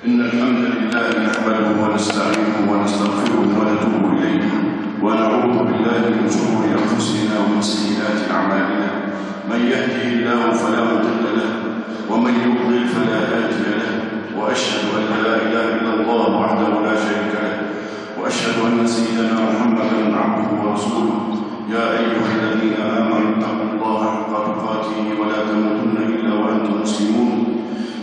إن الحمد لله نحمده ونستعينه ونستغفره ونتوب إليه. ونعوذ بالله من شرور أنفسنا ومن سيئات أعمالنا. من يهده الله فلا مضل له ومن يضلل فلا هادي له. وأشهد أن لا إله إلا الله وحده لا شريك له. وأشهد أن سيدنا محمدا عبده ورسوله. يا أيها الذين آمنوا اتقوا الله حق تقاته ولا تموتن إلا وأنتم مسلمون.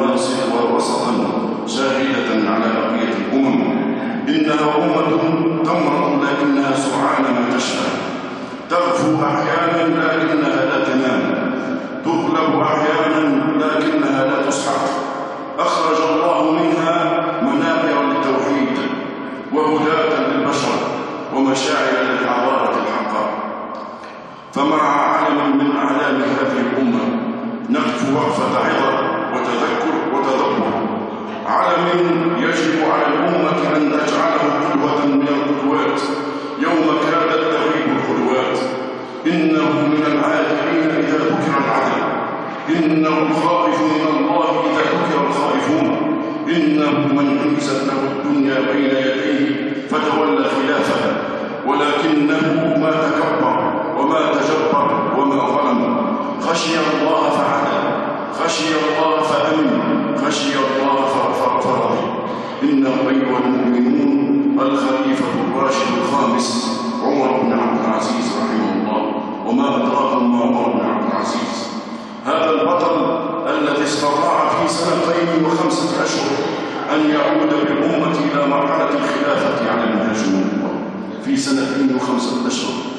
واسطة وسطا شاهدة على بقية الأمم. إنها أمة تمرض لكنها سرعان ما تشفى تغفو أحيانا لكنها لا تنام. تغلب أحيانا لكنها لا تسحق. أخرج الله منها منابع للتوحيد وهداة للبشر ومشاعر للحضارة الحقاء فمع علم من أعلام هذه الأمة نقف وقفة عظة علم يجب على الأمة أن تجعله قدوة من القدوات. يوم كادت تغيب القدوات. إنه من العادلين إذا ذكر العدل. إنه الخائف من الله إذا ذكر الخائفون. إنه من أنزت له الدنيا بين يديه فتولى خلافها ولكنه ما تكبر وما تجبر وما ظلم. خشي الله فعدل. خشي الله فأمن خشي الله فرضي إنه أيها المؤمنون الخليفة الراشد الخامس عمر بن عبد العزيز رحمه الله. وما أدراكم ما عمر بن عبد العزيز. هذا البطل الذي استطاع في سنتين وخمسة أشهر أن يعود بالأمة إلى مرحلة الخلافة على منهج في سنتين وخمسة أشهر.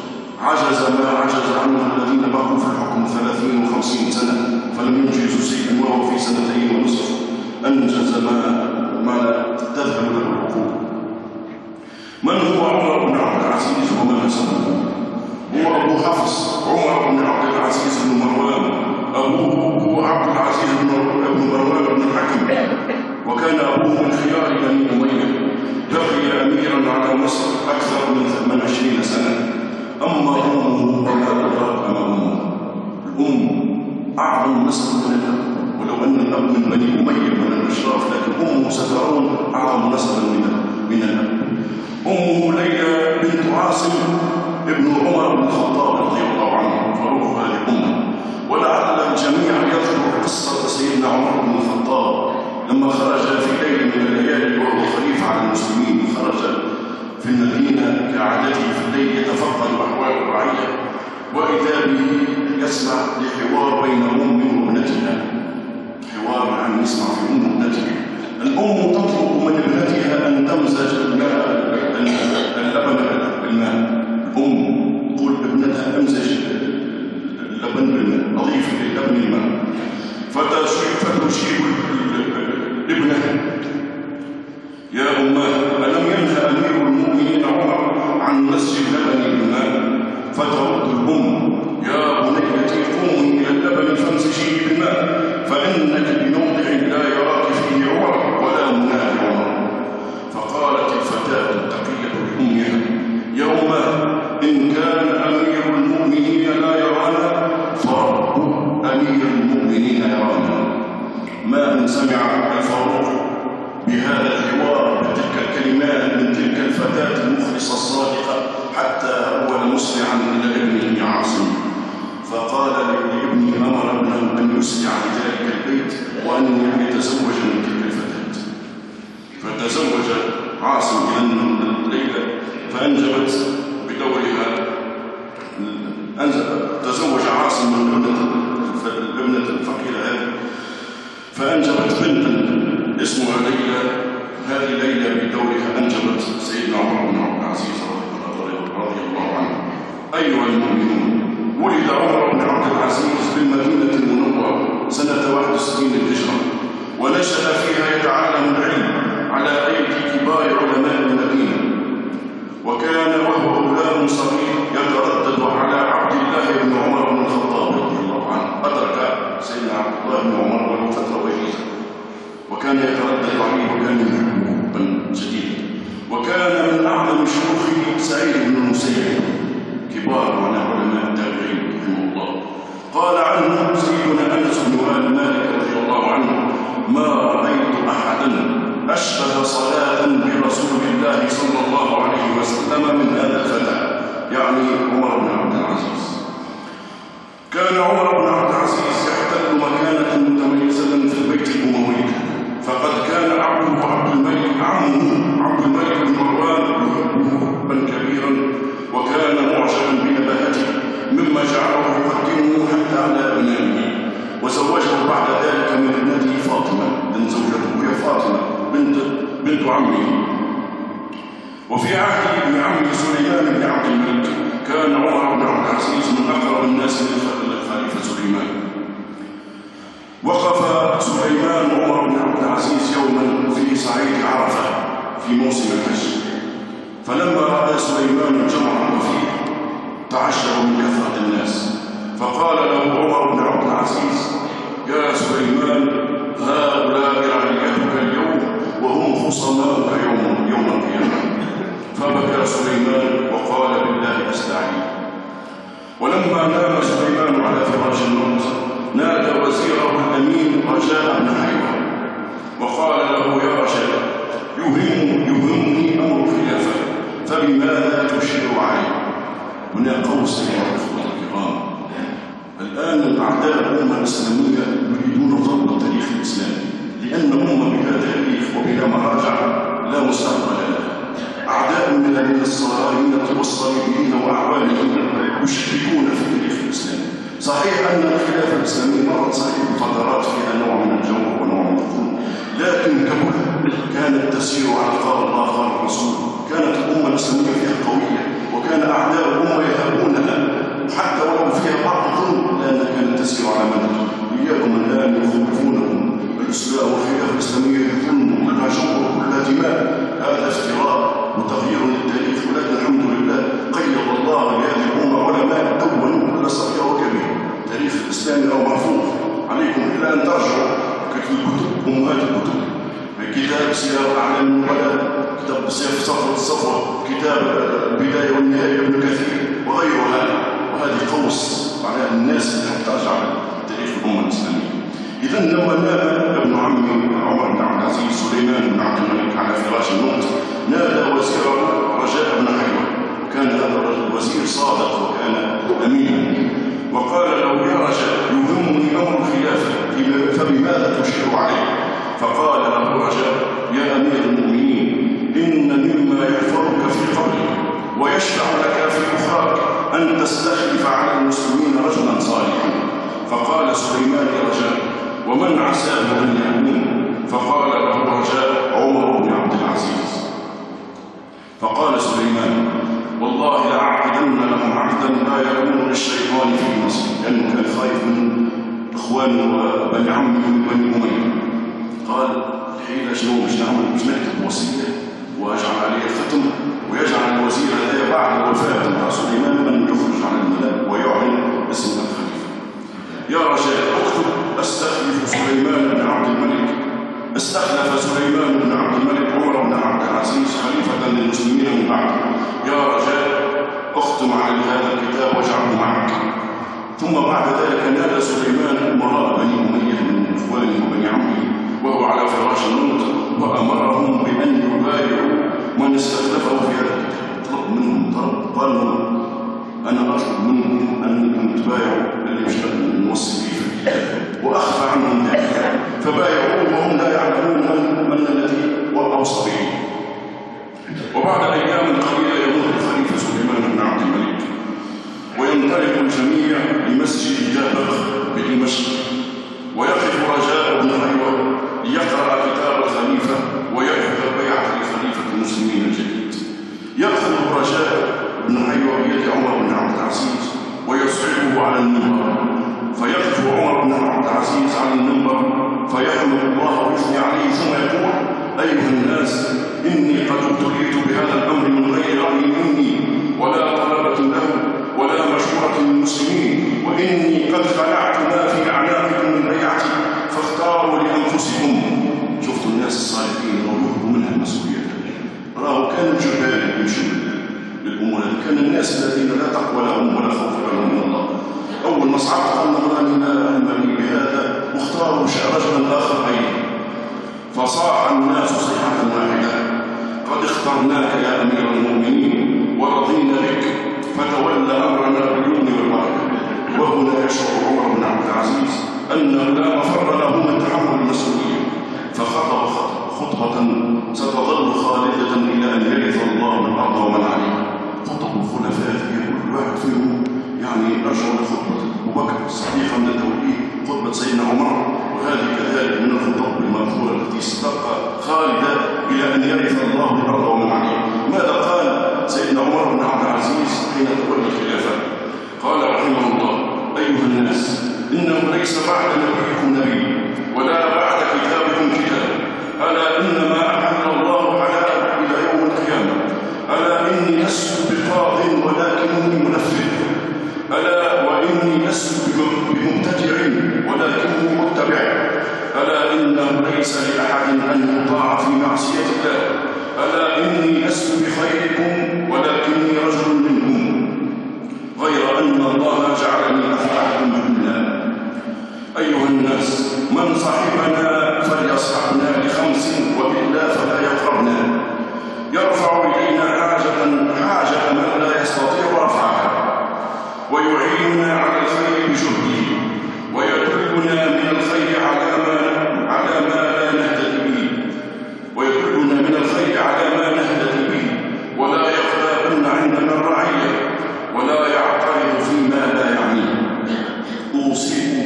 عجز ما عجز عنه الذين بقوا في الحكم ثلاثين وخمسين سنة فلم ينجزوا شيئا وهو في سنتين ونصف. أنجز ما ما تذهب له العقول. من هو عمر بن عبد العزيز وما نسبه هو أبو حفص. عمر بن عبد العزيز بن مروان. أبوه هو عبد العزيز بن مروان بن الحكم وكان أبوه من خيار بني أمية بقي أميرا على مصر أكثر من عشرين سنة. أما أمه أدراك ما أمه الأم أعظم نسل من الأب. ولو أن الأب من بني أمية من الأشراف لكن أمه سترون أعظم نسلا من من الأب. أمه ليلى بنت عاصم ابن عمر بن الخطاب رضي الله عنه فاروق هذه الأمة ولعل الجميع يذكر قصة سيدنا عمر بن الخطاب. لما خرج في ليل من الليالي وهو خليفة على المسلمين خرج في المدينة كعادته في الليل يتفقد أحوال الرعية وإذا به يسمع لحوار بين أم وابنتها. حوار عن يسمع في أم وابنتها. الأم تطلب من ابنتها أن تمزج الماء اللبن بالماء. الأم تقول ابنتها امزج اللبن بالماء أضيف للبن الماء. فتشير ابنها. سمع الفاروق بهذا الحوار بتلك الكلمات من تلك الفتاة المخلصة الصادقة حتى أول مسرعا إلى ابنه عاصم فقال لابنه أمر ابنه أن يسرع لذلك البيت وأن يتزوج من تلك الفتاة. فتزوج عاصم الليلة فأنجبت بدورها. تزوج عاصم من ابنة الفقيرة هذه. فأنجبت بنتا اسمها ليلى. هذه ليلى بدورها أنجبت سيدنا عمر بن عبد العزيز رضي الله عنه. أيها المؤمنون ولد عمر بن عبد العزيز بالمدينة يحبه حبا شديدا وكان من أعظم شيوخه سعيد بن المسيب كبار من علماء التابعين رحمه الله قال عنه سيدنا أنس بن مالك رضي الله عنه ما رأيت أحدا أشبه صلاة برسول الله صلى الله عليه وسلم من هذا الفتى يعني عمر بن عبد العزيز كان عمر بن عبد العزيز يحتل مكانة متميزة في البيت الأموي فقد كان عبد الملك عمه عبد الملك بن مروان يحبه حبا كبيرا وكان معجبا بنباهته مما جعله يقدمه حتى على أبنائه. وزوجه بعد ذلك من ابنته فاطمة لأن زوجته هي فاطمة بنت بنت عمه. وفي عهد ابن عمه سليمان بن عبد الملك كان عمر بن عبد العزيز من أقرب الناس للخليفة سليمان. سليمان عمر بن عبد العزيز يوما في صعيد عرفة في موسم الحج. فلما رأى سليمان الجمع الرفيع تعجب من كثرة الناس. فقال له عمر بن عبد العزيز يا سليمان هؤلاء رعيتك اليوم وهم خصماؤك يوم يوم القيامة. فبكى سليمان وقال بالله أستعين. ولما نام سليمان على فراش الموت نادى وزيره الامين رجاء بن حيوه وقال له يا رجاء يهم يهمني أمر الخلافه فبماذا تشير علي؟ هنا قوس يا أخوة الكرام. الآن اعداء الامه الإسلامية يريدون ضرب التاريخ الاسلامي لأن امه بلا تاريخ وبلا مراجع لا مستقبل لها. أعداء من الصهاينة والصليبيين وأعوانهم يشككون في التاريخ الإسلامي صحيح أن الخلافة الإسلامية مرت صحيح بفترات فيها نوع من الجور ونوع من الظلم. لكن ككل كانت تسير على قال كتاب البدايه والنهايه ابن كثير وغيرها وهذه قوس على الناس اللي ترجع تاريخ الامه الاسلاميه اذا لما نام ابن عمي عمر بن عبد العزيز سليمان بن عبد الملك على فراش الموت نادى وزيره رجاء بن حيوه كان هذا الرجل وزير صادق وكان امينا وقال له يا رجاء يهمني أمر الخلافه فبماذا تشير عليه فقال له رجاء يا أمير إن مما يحفظك في قبرك ويشفع لك في اخراك أن تستخلف على المسلمين رجلا صالحا. فقال سليمان رجاء ومن عساه أن يكون فقال له رجاء عمر بن عبد العزيز. فقال سليمان والله لأعقدن لهم عقدا لا يكون للشيطان في مصر لأنه كان خايف من إخوانه وبني عمه من بني أمية قال الحيلة شنو مش نعمل؟ مش نكتب وصية؟ وأجعل عليه ختم ويجعل الوزير هذا بعد الوفاة مع سليمان من يخرج على الملاء ويعلن اسم الخليفة. يا رجاء أكتب أستخلف سليمان بن عبد الملك. أستخلف سليمان بن عبد الملك عمر بن عبد العزيز خليفة للمسلمين من بعده. يا رجاء أختم على هذا الكتاب وأجعله معك. ثم بعد ذلك نادى سليمان أمراء بني أمية من اخوانه وبني عمه وهو على فراش الموت وأمرهم بأن يبايعوا من استخلفه في الكتاب طلب منهم طلب. قال لهم أنا أطلب منكم انكم تبايعوا اللي مش نوصي به في الكتاب وأخفى عنهم ذلك فبايعوه وهم لا يعلمون من الذي أوصى به. وبعد أيام قليلة يموت الخليفة سليمان بن عبد الملك وينطلق الجميع لمسجد جابر بدمشق ويقف رجاء بن حيوه ليقرأ كتاب الشاب عمر بن عبد العزيز على المنبر فيخطو عمر بن عبد العزيز على المنبر فيحمد الله ويثني عليه ثم ستظل خالدة إلى أن يرث الله الأرض ومن عليها. خطب الخلفاء كل واحد فيهم يعني أشعر خطبة أبو بكر الصديق من التوحيد خطبة سيدنا عمر. وهذه كذلك من الخطب المأثورة التي ستبقى معصية الله ألا إني لست بخيركم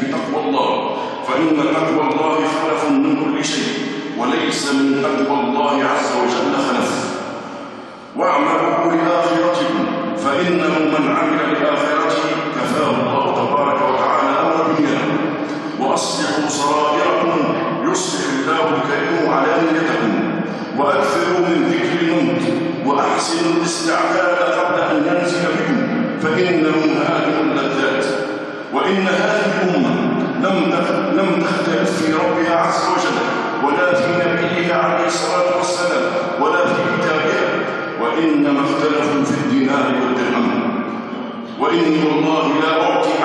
بتقوى الله فإن تقوى الله خلف من كل شيء وليس من تقوى الله عز وجل خلف. واعملوا لآخرتكم فإنه من عمل لآخرته كفاه الله تبارك وتعالى أمر وأصلحوا سرائركم يصلح الله الكريم علانيتكم وأكثروا من ذكر الموت وأحسنوا الاستعداد قبل أن ينزل بكم فإنه هادم اللذات وإن هذه الأمة لم لم تختلف في ربها عز وجل ولا في نبيه عليه الصلاة والسلام ولا في كتابها وإنما اختلفوا في الدينار والدرهم. وإني والله لا أعطي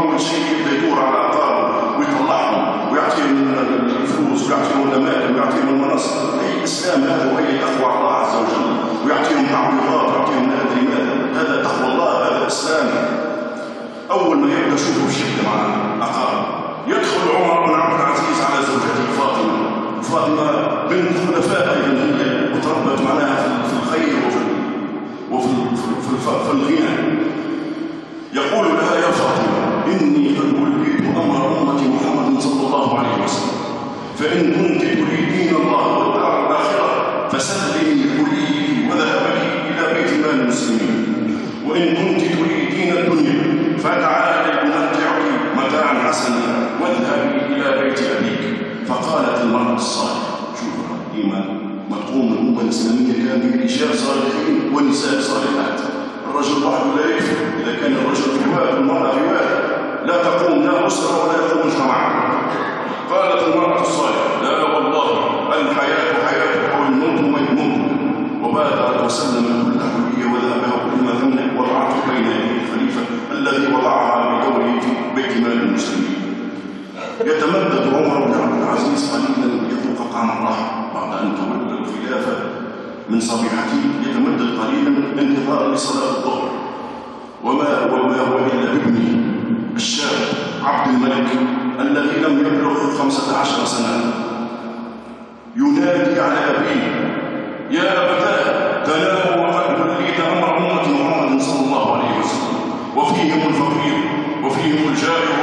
المسلمين شيء يبدأ يدور على أقاربه ويطلعهم ويعطيهم الفلوس ويعطيهم الأماكن ويعطيهم المناصب أي الإسلام هذا وهي تقوى الله عز وجل. ويعطيهم تعويضات ويعطيهم لا أدري ماذا هذا تقوى الله هذا الإسلام أول ما يبدأ شوفوا الشدة مع أقارب يدخل عمر بن عبد العزيز على زوجته فاطمة. فاطمة بنت خلفاء أيضا هي وتربت معناها في الخير وفي وفي في, في, في الغنى. يقول لها يا فاطمة إني قد وليت أمر أمة محمد صلى الله عليه وسلم. فإن كنت تريدين الله والدار الآخرة فسلمي كلي وذهبك إلى بيت مال المسلمين. وإن كنت تريدين الدنيا فتعالي أمتعك متاعا حسنا واذهبي إلى بيت أبيك. فقالت المرأة الصالحة شوف ديما ما تقوم الأمة الإسلامية كان رجال صالحين ونساء صالحات. أسرة ولا يقوم مجتمع قالت المرأة الصالحة لا والله الحياة حياتك والموت موتك وبادرت وسلم كل حرية وذهبها كل تملك وضعته بين يدي الخليفة الذي وضعها بدوره في بيت مال المسلمين. يتمدد عمر بن عبد العزيز قليلا يطلق وقع مرة بعد أن تولى الخلافة. من صبيحته يتمدد قليلا انتظارا لصلاة الظهر. وما وما هو إلا ابنه الشاب عبد الملك الذي لم يبلغ خمسة عشر سنة. ينادي على أبيه يا أبتاه تنام وقد وليت أمر أمة محمد صلى الله عليه وسلم. وفيهم الفقير وفيهم الجائع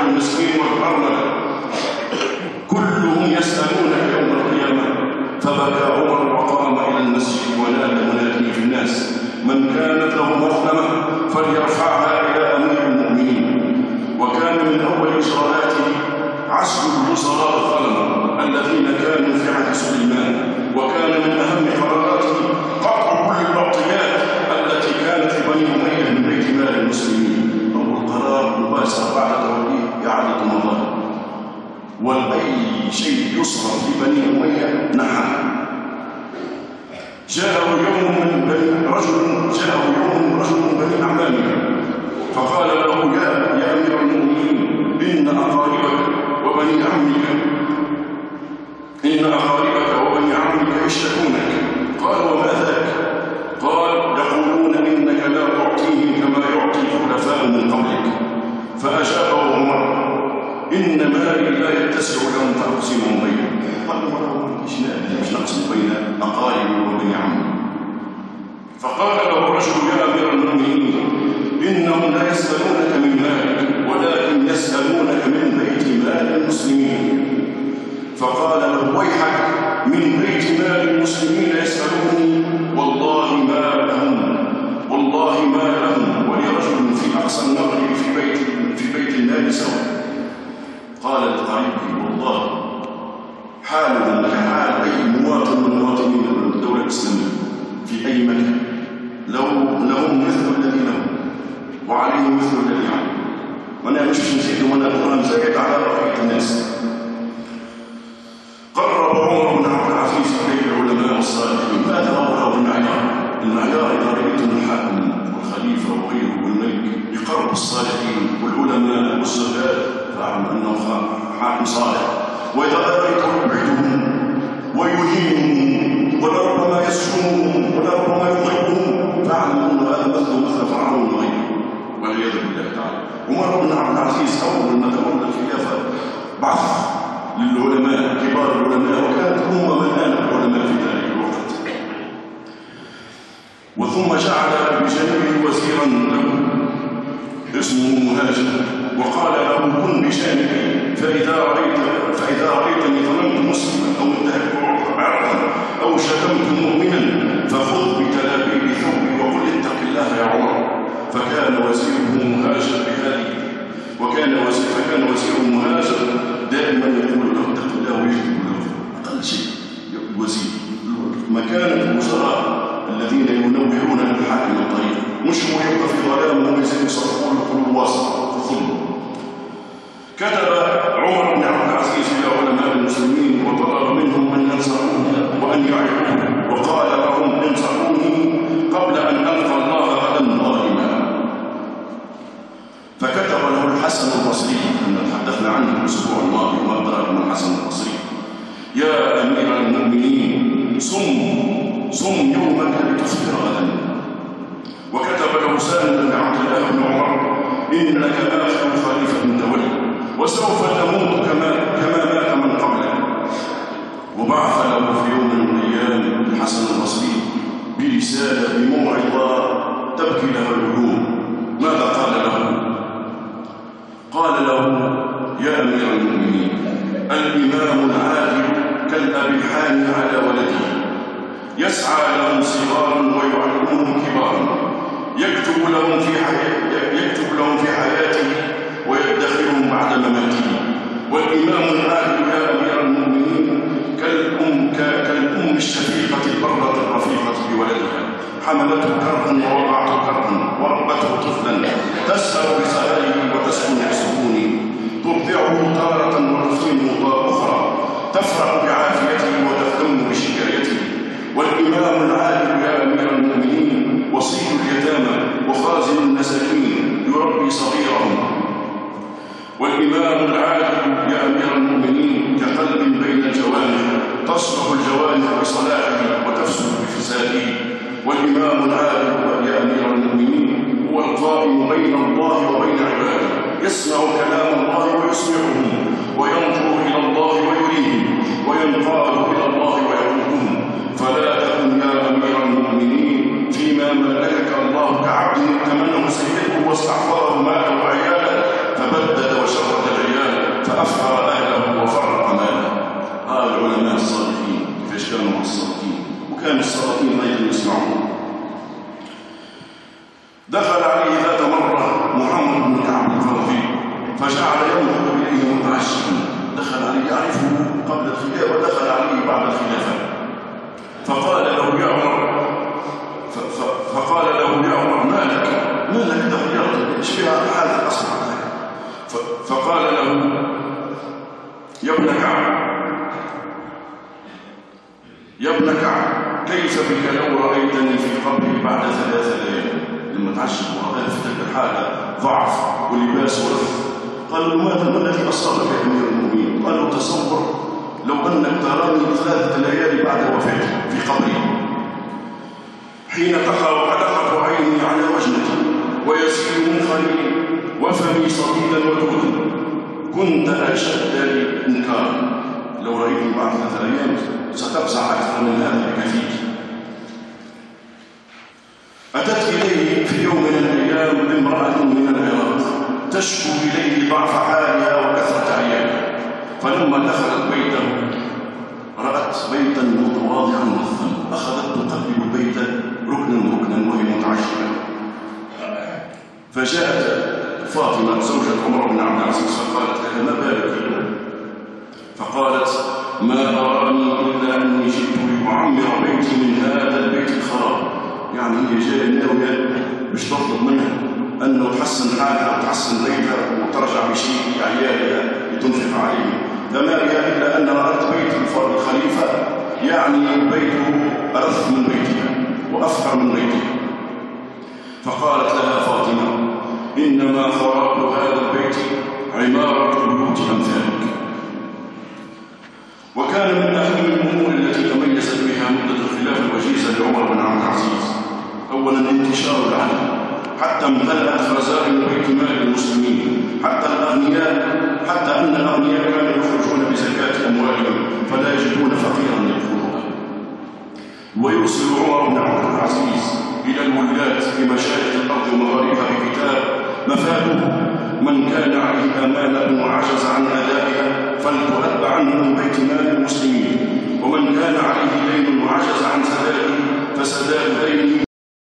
شيء يصرف في بني أمية نحى جاءه يوم من بني رجل جاءه يوم رجل من بني أعمامه فقال له يا يا أمير المؤمنين إن أقاربك وبني عمك إن أقاربك وبني عمك يشتكونك. قال وما ذاك؟ قال يقولون إنك لا تعطيهم كما يعطي الخلفاء من قبلك. فأجابه عمر إن مالي لا يتسع لهم فأقسمهم بينهم ولو مش نقسم بين. أقاربي وبني عمي فقال له الرجل يا أمير المؤمنين إنهم لا يسألونك من مالك ولكن يسألونك من بيت مال المسلمين. فقال له ويحك من بيت مال المسلمين يسألوني والله لقريبه والله. حالهم كحال أي مواطن من مواطنين الدولة الإسلامية في أي مكان. لو لهم مثل الذي لهم وعليهم مثل الذي عليهم. وأنا مش نزيد وأنا أنا زايد على بقيه الناس. قرب عمر بن عبد العزيز اليه العلماء والصالحين. ماذا امره بالمعيار؟ المعيار إذا رايتم الحاكم والخليفة وغيره والملك يقرب الصالحين والعلماء والزهاد فأعلم أنه حاكم صالح رايتم يبعدهم ويهينهم ولربما يسجنهم ولربما يضربهم فاعلم أن هذا مثل مثل فرعون وغيره والعياذ بالله تعالى. عمر بن عبد العزيز أول ما تولى الخلافة. بعث للعلماء كبار العلماء وكانت امه مليانه بالعلماء في ذلك الوقت. وثم جعل بجانبه وزيرا له اسمه مهاجر وقال له كن بجانبي فإذا رايت فإذا رايتني ظلمت مسلما أو انتهكت عرضا أو شتمت مؤمنا فخذ بتلابيب ثوبي وقل اتق الله يا عمر. فكان وزيره مهاجر بهذه. وكان وزير فكان وزير مهاجر دائما يقول له اتق الله ويجب له أقل شيء. وزير. مكانه الوزراء الذين ينوعون للحاكم الطريق. مش هو يبقى في ظلام وهم يصرفون كتب عمر بن عبد العزيز إلى علماء المسلمين وطلب منهم ان ينصروه وأن يعرفوه وقال لهم انصروني قبل أن ألقى الله غدا ظالما فكتب له الحسن البصري كنا تحدثنا عنه الأسبوع الماضي وما ادراك ما الحسن البصري. يا أمير المؤمنين صم صم يومك لتفطر غدا؟ وكتب له سالم بن عبد الله بن عمر إنك آخر خليفة تولي وسوف تموت كما كما مات من قبلك وبعث له في يوم من الأيام الحسن البصري برساله بموعظه تبكي لها العلوم ماذا قال له؟ قال له يا أمير المؤمنين الإمام العادل كالأب الحاني على ولده. يسعى لهم صغارا ويعلمهم كبارا. يكتب لهم في يكتب لهم في حياته ويدخرهم بعد مماته والإمام العادل يا أمير المؤمنين كالأم كالأم الشفيقة البرة الرفيقة بولدها حملته كرها ووضعته كرها وربته طفلا. تسهر بسهره وتسكن بسكونه ترضعه تارة وتفطمه أخرى. تفرح بعافيته وتهتم بشكايته. والإمام العادل يا أمير المؤمنين وصي اليتامى وخازن المساكين يربي صغيرهم. والإمام العادل يا أمير المؤمنين كقلب بين الجوانب تصلح الجوانب بصلاحه وتفسد بفساده. والإمام العادل يا أمير المؤمنين هو القائم بين الله وبين عباده يسمع كلام الله ويسمعهم فقال له يا ابن كعب يا ابن كعب كيف بك لو رأيتني في قبري بعد ثلاث ليال؟ لما تعشق في تلك الحالة ضعف ولباس ورث قالوا ماذا ما الذي أصابك يا أمير المؤمنين؟ قالوا تصور لو أنك تراني ثلاثة ليالي بعد وفاتي في قبري. حين وقلقت عيني على وجنتي ويسير مخري وفمي صديدا ودودا كنت أشد إنكارا لو رأيتني بعد ثلاثة أيام ستفزع أكثر من هذا بكثير. أتت إليه في يوم من الأيام امرأة من العراق تشكو إليه ضعف حالها وكثرة عيالها فلما دخلت بيته رأت بيتا متواضعا مظلما أخذت تقلب البيت ركنا ركنا وهي متعشرة فجاءت فاطمة زوجة عمر بن عبد العزيز فقالت لها ما بالك فقالت ما أراني إلا أني جئت لأعمر بيتي من هذا البيت الخراب. يعني هي جاية ناوية مش تطلب منها أنه تحسن حالها وتحسن بيتها وترجع بشيء لعيالها لتنفق عليهم فما بها إلا أن رأت بيت الخليفة يعني بيته أرث من بيتها وأفخر من بيتها. فقالت لها إنما خراب هذا البيت عمارة بيوت أمثالك وكان من أهم الأمور التي تميزت بها مدة الخلافة الوجيزة لعمر بن عبد العزيز. أولا انتشار العلم حتى امتلأت خزائن بيت مال المسلمين حتى الأغنياء حتى أن الأغنياء كانوا يخرجون بزكاة أموالهم فلا يجدون فقيرا يأخذها ويرسل عمر بن عبد العزيز إلى الولاة في مشارق الأرض ومغاربها بكتاب مفاده من كان عليه أمانة وعجز عن أدائها فلتؤد عنه باعتماد المسلمين. ومن كان عليه دين وعجز عن سدائه فسداء دينه